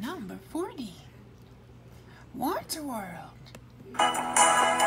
Number 40. Water World.